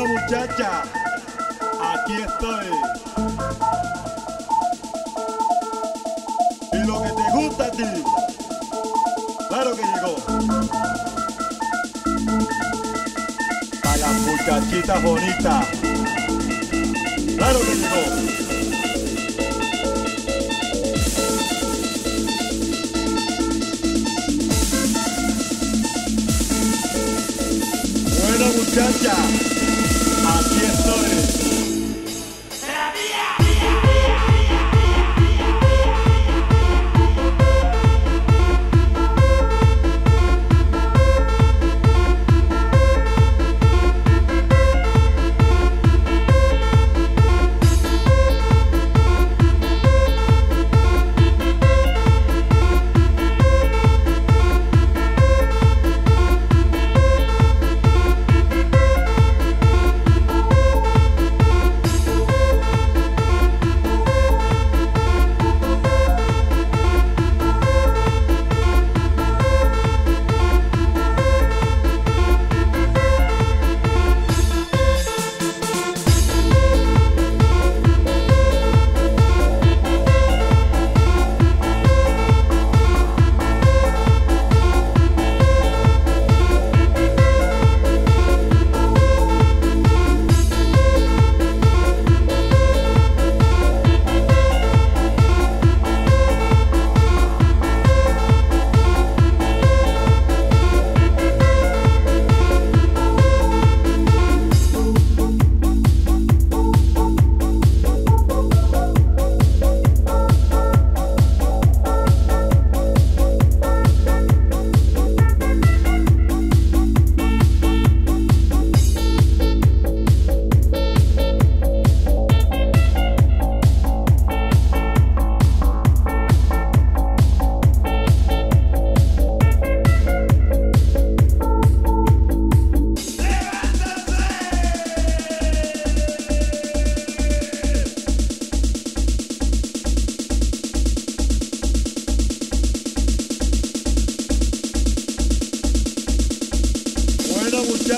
muchacha, aquí estoy. Y lo que te gusta a ti, claro que llegó. A las muchachitas bonitas, claro que llegó. Bueno muchacha,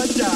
Bueno muchacha,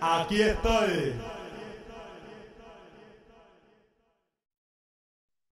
aquí estoy.